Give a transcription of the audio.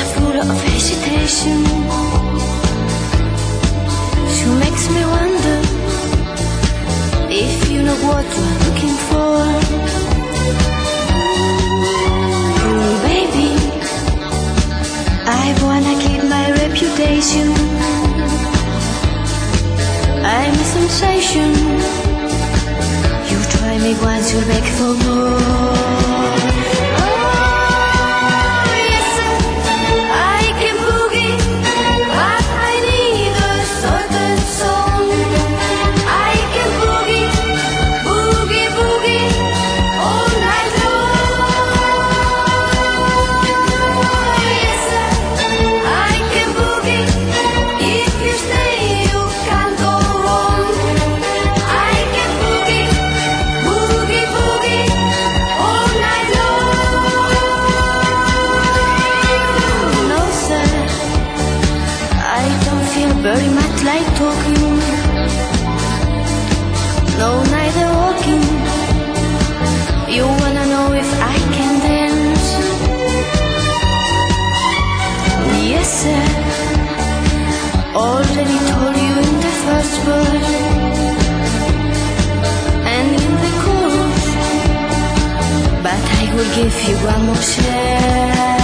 Of hesitation. She makes me wonder If you know what we're looking for. Mm, baby I wanna keep my reputation. I'm a sensation. You try me once, you're for more. Talking. No, neither walking. You wanna know if I can dance? Yes, sir. Already told you in the first verse and in the chorus. But I will give you one more chance.